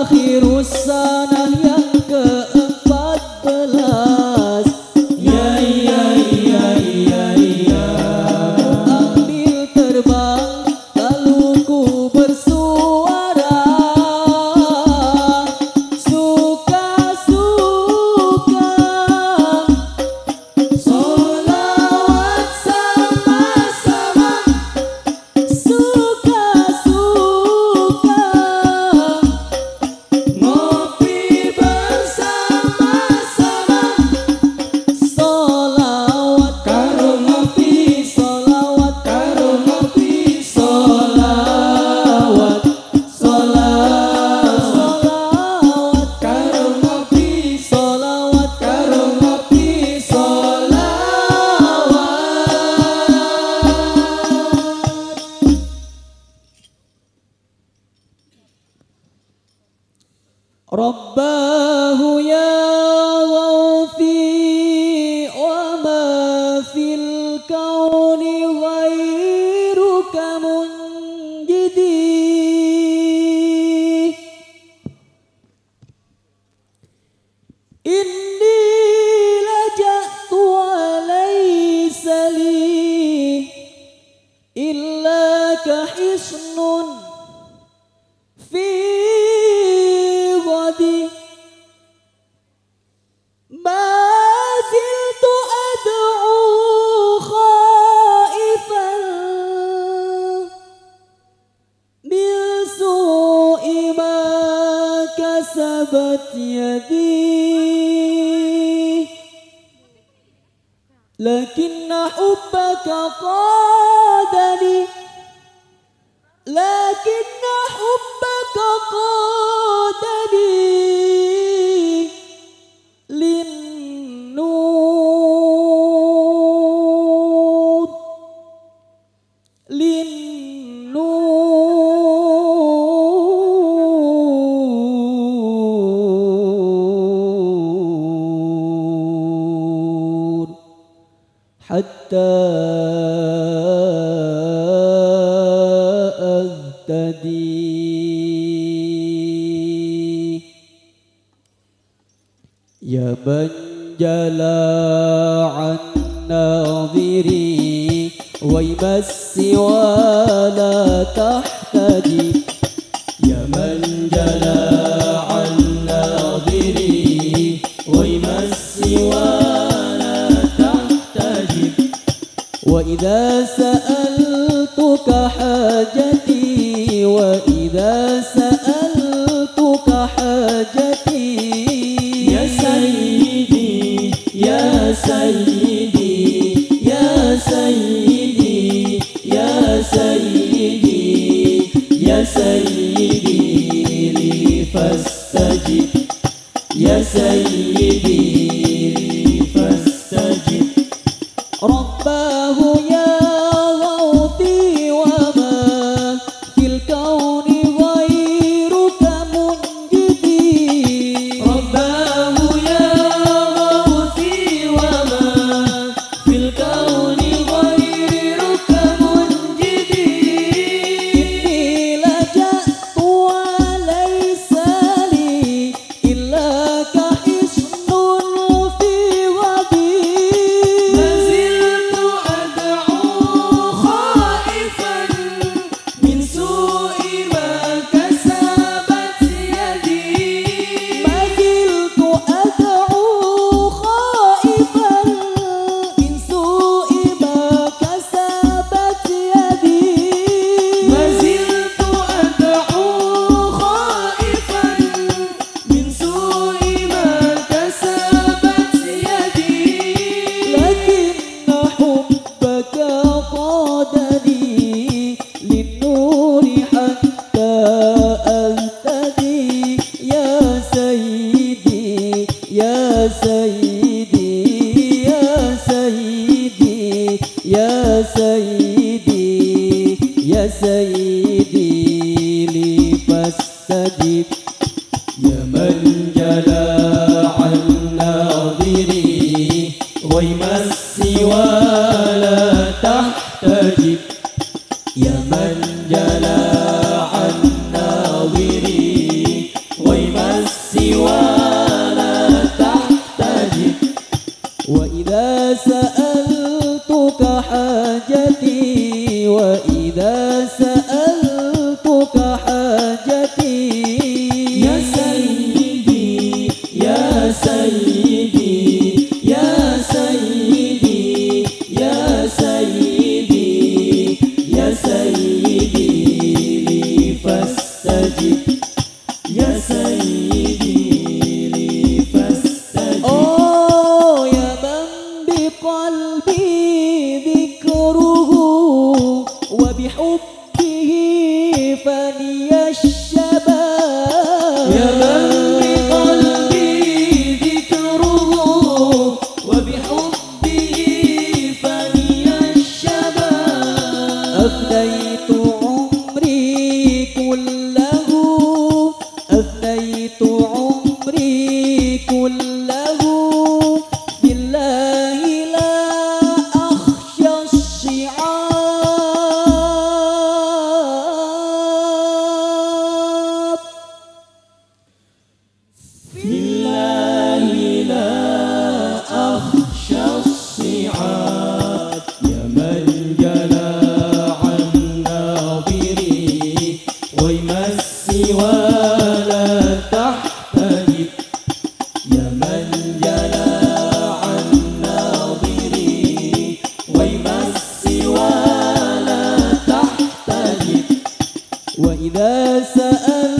akhirus sanah إلا كحصن في غدي ما زلت أدعو خائفا من سوء ما كسبت يدي. لكن حبك قادني. لكن حبك قادني. يا من جلى عن ناظري ويمس ولا تحتدي. يا من جلى عن ناظري ويمس ولا تحتجب وإذا سألتك حاجتي وإذا سألتك حاجتي يا سيدي يا سيدي يا سيدي يا سيدي يا سيدي لي فاستجب. يا سيدي. من جلا وإذا سألتك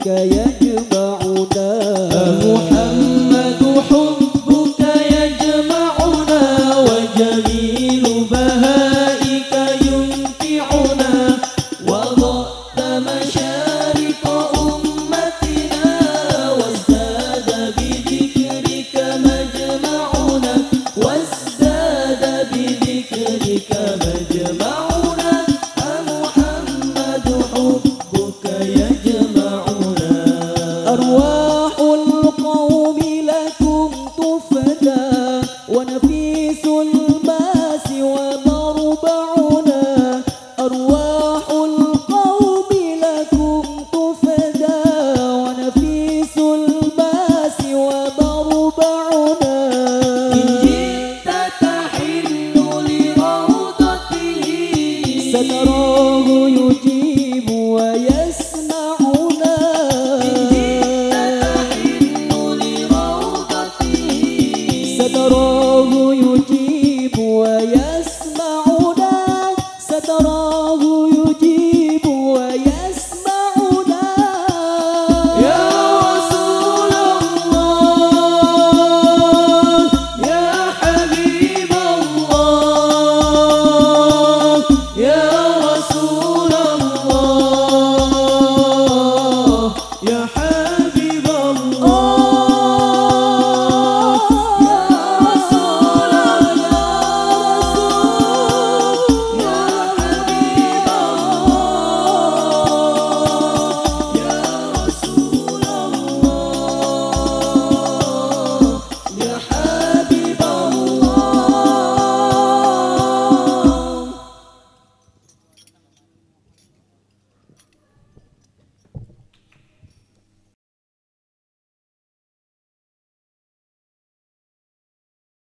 حبك يجمعنا